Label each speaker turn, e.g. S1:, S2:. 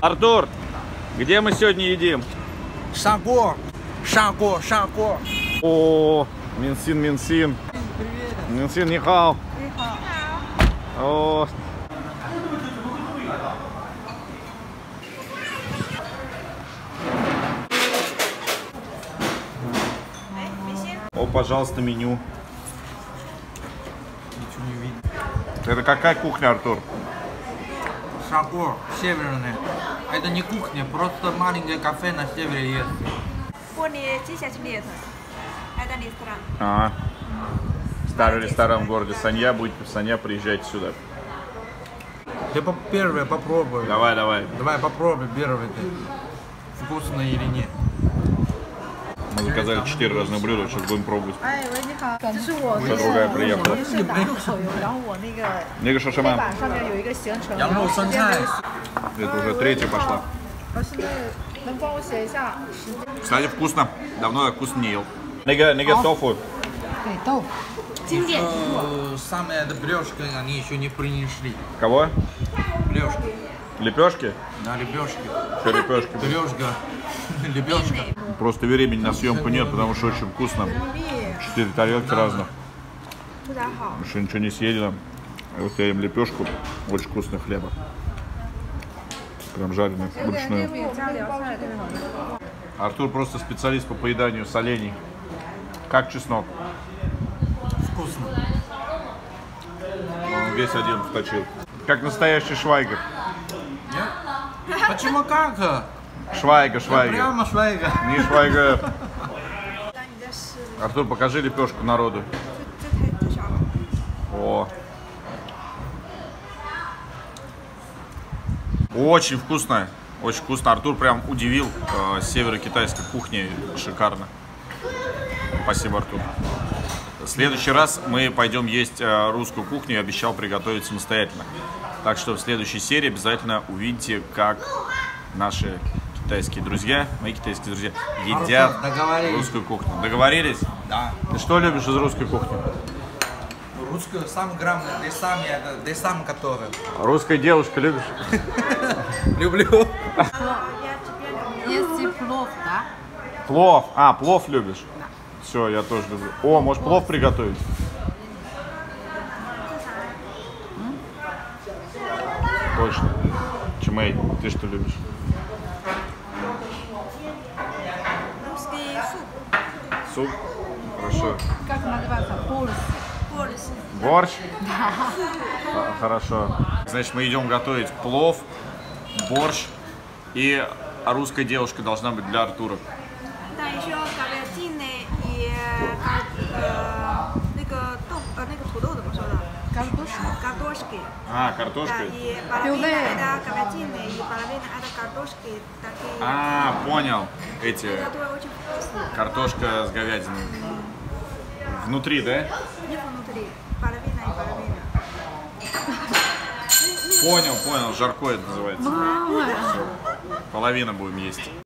S1: Артур, где мы сегодня едим?
S2: Шаго, шаго, шаго.
S1: О, Минсин, Минсин. Привет. Минсин, Нихао. О. О, пожалуйста, меню.
S2: Ничего не видно.
S1: Это какая кухня, Артур?
S2: Шагор, северная. Это не кухня, просто маленькое кафе на севере есть.
S3: Поле 10 лет. Это ресторан.
S1: Ага. Старый ресторан в городе Санья. Будете в Санья, приезжайте сюда.
S2: Ты по- первое попробуй.
S1: Давай, давай.
S2: Давай попробуй первый ты. Вкусно или нет.
S1: Мы заказали 4 разных блюда, сейчас будем пробовать. Уже другая приехала.
S2: Нега шашима.
S1: Это уже третья пошла. Кстати, вкусно. Давно я вкус не ел. Нега, нега тофу.
S4: Тофу.
S2: Э, Самая они еще не принесли.
S1: Кого?
S2: Лепешки.
S1: Лепешки?
S2: Да, лепешки.
S1: Что лепешки?
S2: Лепешка. Лепешка.
S1: Просто времени на съемку нет, потому что очень вкусно. Четыре тарелки разных. Еще ничего не съедено. А вот я им лепешку. Очень вкусный хлеба. Прям жареный, вручную. Артур просто специалист по поеданию солений. Как чеснок?
S2: Вкусно.
S1: Он весь один вточил. Как настоящий швайгер.
S2: Нет? Почему как?
S1: Швайга, швайга.
S2: Да прямо швайга.
S1: Не швайга. Артур, покажи лепешку народу. О. Очень вкусно. Очень вкусно. Артур прям удивил э, северо-китайской кухни. Шикарно. Спасибо, Артур. В следующий раз мы пойдем есть э, русскую кухню. и обещал приготовить самостоятельно. Так что в следующей серии обязательно увидите, как наши китайские друзья, мои китайские друзья, едят русскую кухню. Договорились?
S2: Да.
S1: Ты что любишь из русской кухни?
S2: Русскую самое главное, ты сам, это, ты сам готовил.
S1: Русская девушка любишь?
S2: Люблю.
S4: Есть плов, да?
S1: Плов. А, плов любишь? Все, я тоже люблю. О, может плов приготовить? Точно. Чимей, ты что любишь?
S3: Русский суп.
S1: Суп? Хорошо.
S4: Как называется? Пульс.
S3: Борщ.
S1: Борщ? Х- Хорошо. Значит, мы идем готовить плов, борщ и русская девушка должна быть для Артура.
S3: 但 еще картошки.
S1: А,
S3: Да,
S1: картошка?
S3: и половина
S4: Пюре.
S3: это говядины, и половина это картошки. Такие.
S1: А, понял. Эти,
S3: очень
S1: картошка с говядиной. Внутри, да?
S3: Не внутри. Половина и половина.
S1: Понял, понял. Жарко это называется. Половина будем есть.